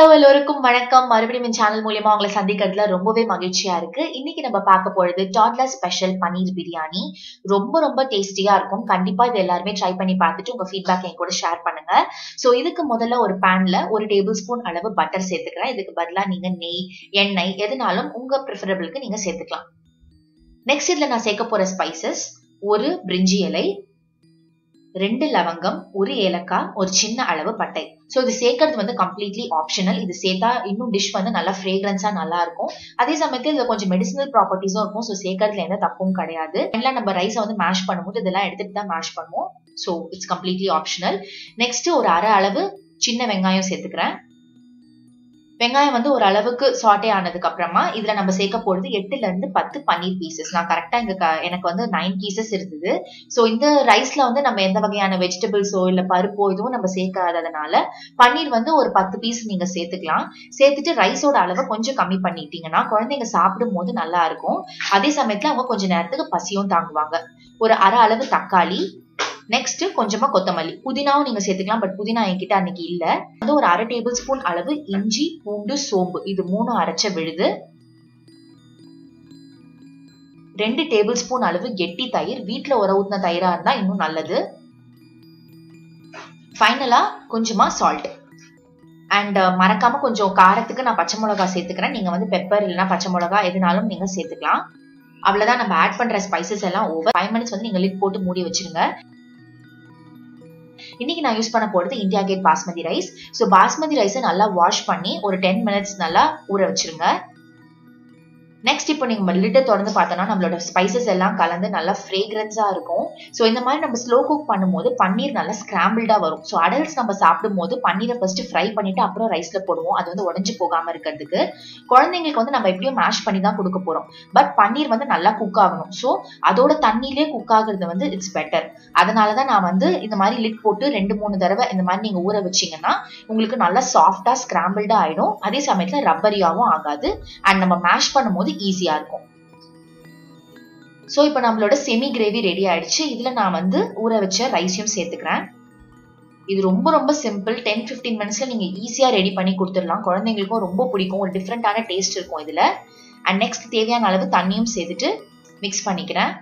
Hello எல்லோருக்கும் வணக்கம். மறுபடியும் என் சேனல் மூலியமா உங்களை சந்திக்கிறதுல ரொம்பவே மகிழ்ச்சியா இருக்கு. இன்னைக்கு நம்ம பார்க்க போறது டாட்லர் ஸ்பெஷல் பன்னீர் பிரியாணி. ரொம்ப ரொம்ப டேஸ்டியா இருக்கும். கண்டிப்பா இது எல்லாருமே ட்ரை பண்ணி பார்த்துட்டு உங்க ஃபீட்பேக் என் கூட ஷேர் பண்ணுங்க. ஸோ இதுக்கு முதல்ல ஒரு பேன்ல ஒரு டேபிள் ஸ்பூன் அளவு பட்டர் சேர்த்துக்கிறேன். இதுக்கு பதிலா நீங்க நெய் எண்ணெய் எதுனாலும் உங்க ப்ரிஃபரபிளுக்கு நீங்க சேர்த்துக்கலாம். நெக்ஸ்ட் இதுல நான் சேர்க்க போற ஸ்பைசஸ் ஒரு பிரிஞ்சி இலை ரெண்டு லவங்கம் ஒரு ஏலக்காய் ஒரு சின்ன அளவு பட்டை. ஸோ இது சேர்க்கறது வந்து கம்ப்ளீட்லி ஆப்ஷனல் இது சேர்த்தா இன்னும் டிஷ் வந்து நல்லா ஃப்ரேக்ரன்ஸா நல்லா இருக்கும். அதே சமயத்தில் இதுல கொஞ்சம் மெடிசனல் ப்ராப்பர்ட்டிஸும் இருக்கும். ஸோ சேர்க்கறதுல எந்த தப்பும் கிடையாது. எல்லாம் நம்ம ரைஸை வந்து மேஷ் பண்ணும்போது இதெல்லாம் எடுத்துட்டு தான் மேஷ் பண்ணுவோம். So it's completely optional next ஒரு அரை அளவு சின்ன வெங்காயம் சேர்த்துக்கிறேன். வெங்காயம் வந்து ஒரு அளவுக்கு சாட்டே ஆனதுக்கு அப்புறமா இதுல நம்ம சேர்க்க போறது எட்டுல இருந்து பத்து பன்னீர் பீசஸ் நான் கரெக்டா இங்க எனக்கு வந்து நைன் பீசஸ் இருந்தது. ஸோ இந்த ரைஸ்ல வந்து நம்ம எந்த வகையான வெஜிடபிள்ஸோ இல்ல பருப்போ இதுவும் நம்ம சேர்க்காததுனால பன்னீர் வந்து ஒரு பத்து பீஸ் நீங்க சேர்த்துக்கலாம். சேர்த்துட்டு ரைஸோட அளவை கொஞ்சம் கம்மி பண்ணிட்டீங்கன்னா குழந்தைங்க சாப்பிடும் போது நல்லா இருக்கும். அதே சமயத்துல அவங்க கொஞ்ச நேரத்துக்கு பசியும் தாங்குவாங்க. ஒரு அரை அளவு தக்காளி நெக்ஸ்ட் கொஞ்சமா கொத்தமல்லி. புதினாவும் நீங்க சேர்த்துக்கலாம் பட் புதினா என்கிட்ட அன்னைக்கு இல்ல. அது ஒரு அரை டேபிள் ஸ்பூன் அளவு இஞ்சி பூண்டு சோம்பு. இது மூணு அரைச்ச விழுது. ரெண்டு டேபிள் ஸ்பூன் அளவு கெட்டி தயிர். வீட்டுல உர ஊத்தின தயிரா இருந்தா இன்னும் நல்லது. ஃபைனலா கொஞ்சமா சால்ட் அண்ட் மறக்காம கொஞ்சம் காரத்துக்கு நான் பச்சை மிளகா சேர்த்துக்கிறேன். நீங்க வந்து பெப்பர் இல்லைன்னா பச்சை மிளகா எதுனாலும் நீங்க சேர்த்துக்கலாம். அவ்வளவுதான் நம்ம ஆட் பண்ற ஸ்பைசஸ் எல்லாம் ஓவர் ஃபைவ் மினிட்ஸ் வந்து நீங்க லிட் போட்டு மூடி வச்சிருங்க. இன்னைக்கு நான் யூஸ் பண்ண போறது India gate basmati rice so basmati ரைஸை நல்லா வாஷ் பண்ணி ஒரு டென் மினிட்ஸ் நல்லா ஊற வச்சிருங்க. நெக்ஸ்ட் இப்போ நீங்க லிட்டை தொடர்ந்து பார்த்தோம்னா நம்மளோட ஸ்பைசஸ் எல்லாம் கலந்து நல்லா ஃப்ரேக்ரன்ஸா இருக்கும். ஸோ இந்த மாதிரி நம்ம ஸ்லோ குக் பண்ணும்போது பன்னீர் நல்லா ஸ்கிராம்பிள்டா வரும். ஸோ அடல்ட்ஸ் நம்ம சாப்பிடும் போது பன்னீரை ஃபர்ஸ்ட் ஃப்ரை பண்ணிட்டு அப்புறம் ரைஸ்ல போடுவோம். அது வந்து உடஞ்சு போகாம இருக்கிறதுக்கு. குழந்தைங்களுக்கு வந்து நம்ம எப்படியும் மேஷ் பண்ணி தான் கொடுக்க போறோம். பட் பன்னீர் வந்து நல்லா குக் ஆகணும். ஸோ அதோட தண்ணியிலே குக் ஆகுறது வந்து இட்ஸ் பெட்டர் அதனாலதான் நான் வந்து இந்த மாதிரி லிட் போட்டு ரெண்டு மூணு தடவை இந்த மாதிரி நீங்க ஊற வச்சீங்கன்னா உங்களுக்கு நல்லா சாஃப்டா ஸ்கிராம்பிள்டா ஆயிடும். அதே சமயத்துல ரப்பரியாவும் ஆகாது. அண்ட் நம்ம மேஷ் பண்ணும்போது ஈஸியா இருக்கும். ஸோ இப்போ நம்மளோட செமி கிரேவி ரெடி ஆயிடுச்சு. இதுல நான் வந்து ஊற வச்ச ரைஸையும் சேர்த்துக்கிறேன். இது ரொம்ப ரொம்ப சிம்பிள் டென் ஃபிஃப்டீன் மினிட்ஸ்ல நீங்க ஈஸியா ரெடி பண்ணி கொடுத்துடலாம். குழந்தைங்களுக்கும் ரொம்ப பிடிக்கும். ஒரு டிஃப்ரெண்டான டேஸ்ட் இருக்கும் இதுல. அண்ட் நெக்ஸ்ட் தேவையான அளவு தண்ணியும் சேர்த்துட்டு மிக்ஸ் பண்ணிக்கிறேன்.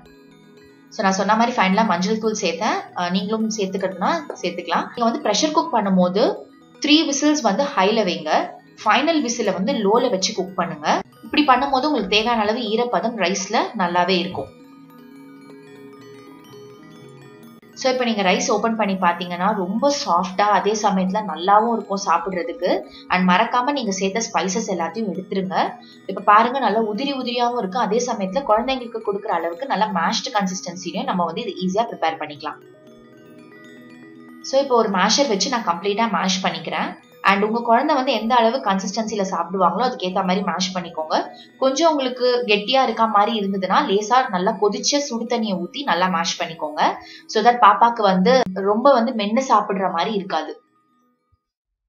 ஸோ நான் சொன்ன மாதிரி ஃபைனலாக மஞ்சள் தூள் சேர்த்தேன். நீங்களும் சேர்த்துக்கணும்னா சேர்த்துக்கலாம். நீங்கள் வந்து ப்ரெஷர் குக் பண்ணும்போது த்ரீ விசில்ஸ் வந்து ஹைல வைங்க. ஃபைனல் விசில வந்து லோல வச்சு குக் பண்ணுங்க. இப்படி பண்ணும்போது உங்களுக்கு தேவையான அளவு ஈரப்பதம் ரைஸ்ல நல்லாவே இருக்கும். ஸோ இப்போ நீங்கள் ரைஸ் ஓப்பன் பண்ணி பார்த்தீங்கன்னா ரொம்ப சாஃப்டாக அதே சமயத்தில் நல்லாவும் இருக்கும் சாப்பிட்றதுக்கு. அண்ட் மறக்காமல் நீங்கள் சேர்த்த ஸ்பைசஸ் எல்லாத்தையும் எடுத்துருங்க. இப்போ பாருங்கள் நல்லா உதிரி உதிரியாகவும் இருக்கும் அதே சமயத்தில் குழந்தைங்களுக்கு கொடுக்குற அளவுக்கு நல்லா மேஷ்டு கன்சிஸ்டன்சிலையும் நம்ம வந்து இது ஈஸியாக ப்ரிப்பேர் பண்ணிக்கலாம். ஸோ இப்போ ஒரு மேஷர் வச்சு நான் கம்ப்ளீட்டாக மேஷ் பண்ணிக்கிறேன். அண்ட் உங்க குழந்தை வந்து எந்த அளவு கன்சிஸ்டன்சில சாப்பிடுவாங்களோ அதுக்கேற்ற மாதிரி மேஷ் பண்ணிக்கோங்க. கொஞ்சம் உங்களுக்கு கெட்டியா இருக்க மாதிரி இருந்ததுன்னா லேசா நல்லா கொதிச்ச சுடு தண்ணியை ஊத்தி நல்லா மேஷ் பண்ணிக்கோங்க. ஸோ தட் பாப்பாக்கு வந்து ரொம்ப வந்து மென்னு சாப்பிடுற மாதிரி இருக்காது.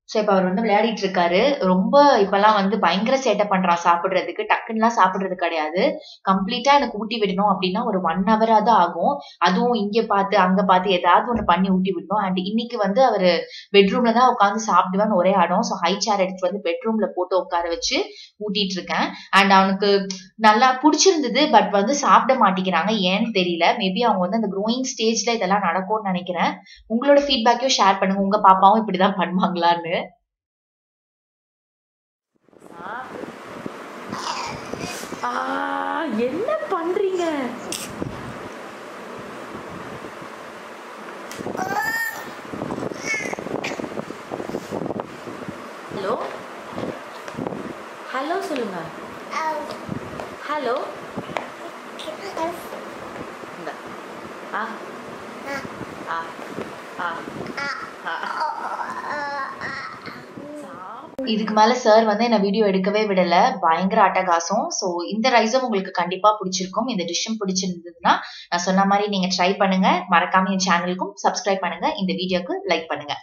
ஸோ இப்போ அவர் வந்து விளையாடிட்டு இருக்காரு ரொம்ப இப்பெல்லாம் வந்து பயங்கர சேட்டை பண்றான் சாப்பிடுறதுக்கு. டக்குன்னுலாம் சாப்பிடுறது கிடையாது. கம்ப்ளீட்டா எனக்கு ஊட்டி விடணும் அப்படின்னா ஒரு ஒன் ஹவரா தான் ஆகும். அதுவும் இங்க பார்த்து அங்க பார்த்து ஏதாவது ஒன்று பண்ணி ஊட்டி விடணும். அண்ட் இன்னைக்கு வந்து அவர் பெட்ரூம்ல தான் உட்காந்து சாப்பிடுவேன்னு ஒரே ஆடம் ஸோ ஹை சேர் எடுத்துட்டு வந்து பெட்ரூம்ல போட்டு உட்கார வச்சு ஊட்டிட்டு இருக்கேன் அண்ட் அவனுக்கு நல்லா பிடிச்சிருந்தது பட் வந்து சாப்பிட மாட்டேங்கிறாங்க. ஏன்னு தெரியல. மேபி அவங்க வந்து அந்த க்ரோயிங் ஸ்டேஜ்ல இதெல்லாம் நடக்கும்னு நினைக்கிறேன். உங்களோட ஃபீட்பேக்கையும் ஷேர் பண்ணுங்க. உங்க பாப்பாவும் இப்படிதான் பண்ணுவாங்களான்னு. என்ன பண்றீங்க? ஹலோ? ஹலோ சொல்லுங்க. ஹலோ? ஆ. ஆ. ஆ. இதுக்கு மேல சார் வந்து என்ன வீடியோ எடுக்கவே விடல. பயங்கர அட்டகாசம். சோ இந்த ரைஸும் உங்களுக்கு கண்டிப்பா பிடிச்சிருக்கும். இந்த டிஷ்ஷும் பிடிச்சிருந்ததுன்னா நான் சொன்ன மாதிரி நீங்க ட்ரை பண்ணுங்க. மறக்காம என் சேனலுக்கும் சப்ஸ்கிரைப் பண்ணுங்க. இந்த வீடியோக்கு லைக் பண்ணுங்க.